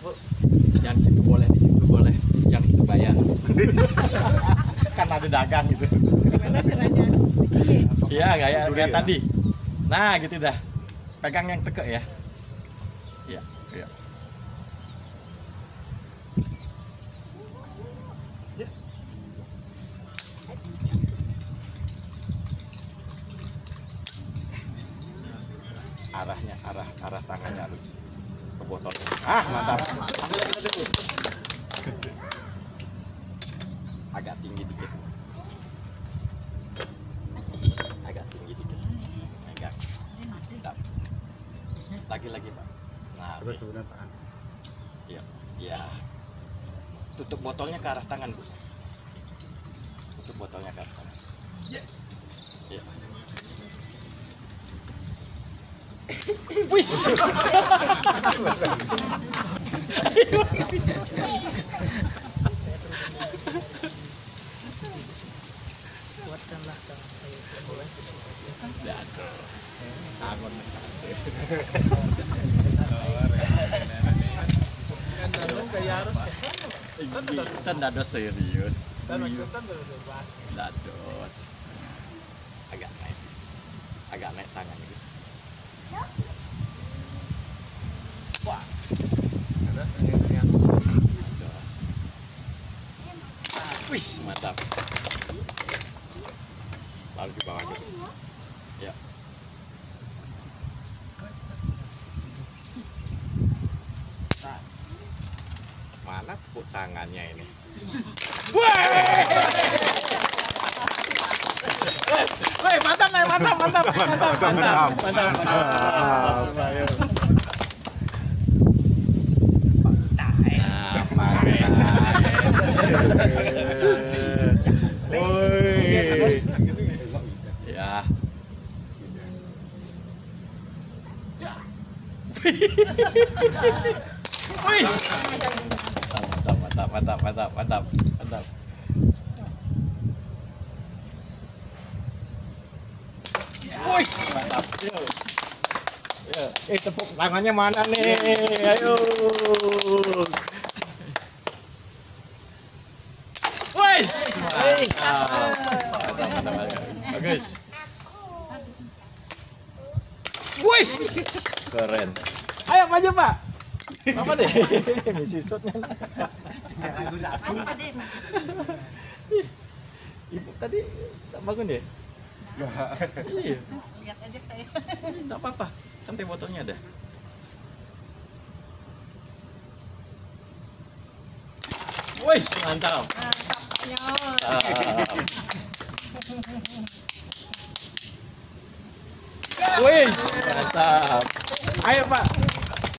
Bu. Yang situ boleh, di situ boleh, yang di situ bayar. kan ada dagang gitu. Gimana caranya? Iya, kayak Itu kayak dia. tadi. Nah, gitu dah. Pegang yang tekek ya. Iya, iya. Arahnya, arah arah tangannya harus botol. Ah, mantap. Ambil. Agak tinggi dikit. Agak tinggi dikit. Agak. Mantap. Lagi lagi, Pak. Nah. Kebetulan Pak. Iya. Iya. Tutup botolnya ke arah tangan, Bu. Tutup botolnya ke arah tangan. Iya. Iya. Wis. Kuatkanlah tangan saya mencantik. Kita dados serius. Dados. Agak naik. Agak naik tangan, guys. Wah. Dados. Wis, mantap. Selalu di bawah guys. Ya. Mana tepuk tangannya ini? Woi, mantap, Nay, mantap, mantap, mantap, mantap, mantap, mantap, mantap. Ayo. Nah, mantap. Ya. Eh, tepuk tangannya mana nih? Ayo. Wih, mantap. Mantap, mantap, mantap. Bagus. Wih, keren. Ayo maju pak. Apa deh? Misi shotnya. Ibu tadi tak bangun. Iya. Lihat aja saya. Tak apa-apa. Kan teh botolnya ada. Mantap. Mantap. Wih, mantap. Ayo Pak.